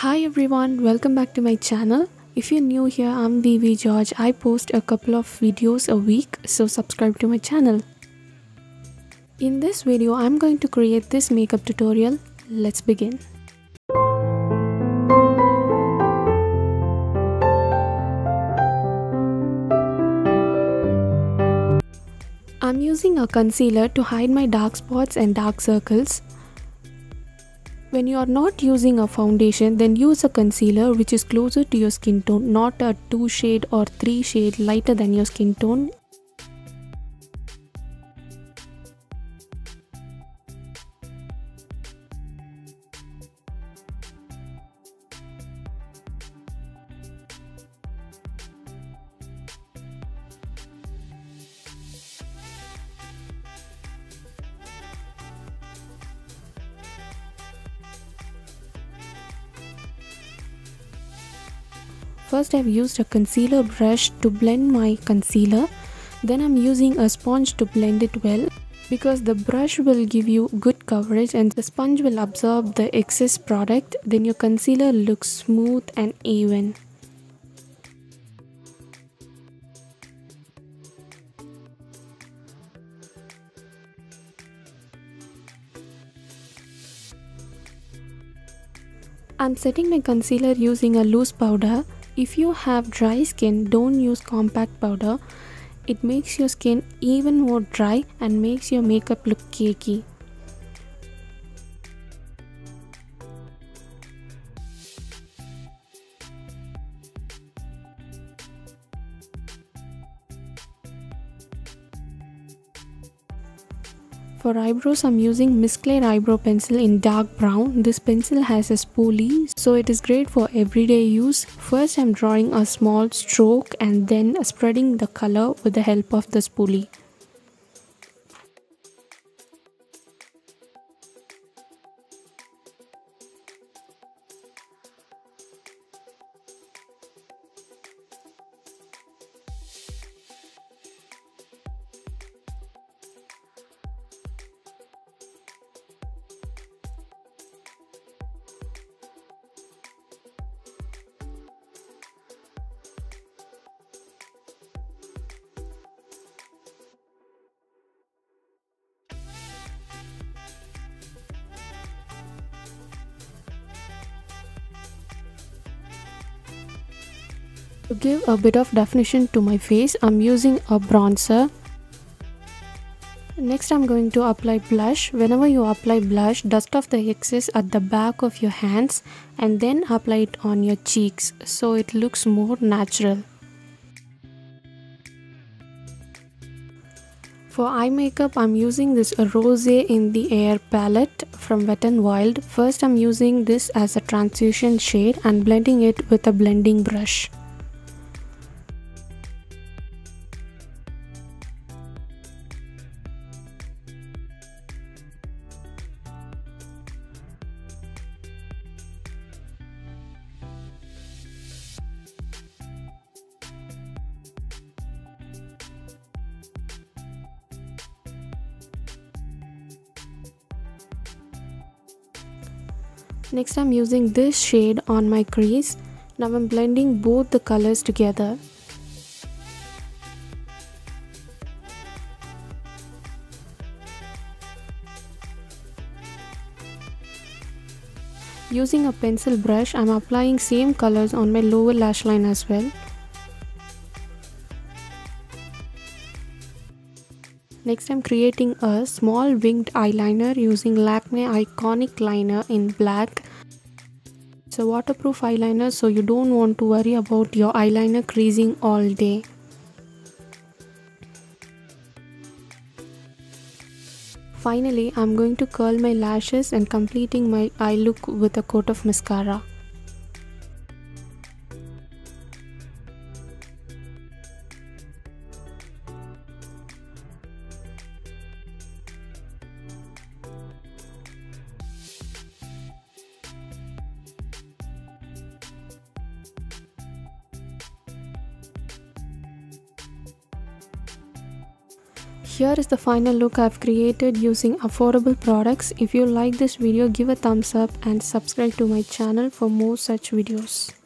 Hi everyone, welcome back to my channel. If you're new here, I'm VV George. I post a couple of videos a week, so subscribe to my channel. In this video, I'm going to create this makeup tutorial. Let's begin. I'm using a concealer to hide my dark spots and dark circles. When you are not using a foundation, then use a concealer which is closer to your skin tone, not a 2 shade or 3 shade lighter than your skin tone. First I've used a concealer brush to blend my concealer. Then I'm using a sponge to blend it well because the brush will give you good coverage and the sponge will absorb the excess product then your concealer looks smooth and even. I'm setting my concealer using a loose powder if you have dry skin, don't use compact powder. It makes your skin even more dry and makes your makeup look cakey. For eyebrows, I'm using Miss Claire eyebrow pencil in dark brown. This pencil has a spoolie, so it is great for everyday use. First, I'm drawing a small stroke and then spreading the color with the help of the spoolie. To give a bit of definition to my face, I'm using a bronzer. Next, I'm going to apply blush. Whenever you apply blush, dust off the excess at the back of your hands and then apply it on your cheeks so it looks more natural. For eye makeup, I'm using this Rose in the Air palette from Wet n Wild. First, I'm using this as a transition shade and blending it with a blending brush. Next I'm using this shade on my crease. Now I'm blending both the colors together. Using a pencil brush, I'm applying same colors on my lower lash line as well. Next I'm creating a small winged eyeliner using Lakme Iconic Liner in black. It's a waterproof eyeliner so you don't want to worry about your eyeliner creasing all day. Finally, I'm going to curl my lashes and completing my eye look with a coat of mascara. Here is the final look I've created using affordable products. If you like this video give a thumbs up and subscribe to my channel for more such videos.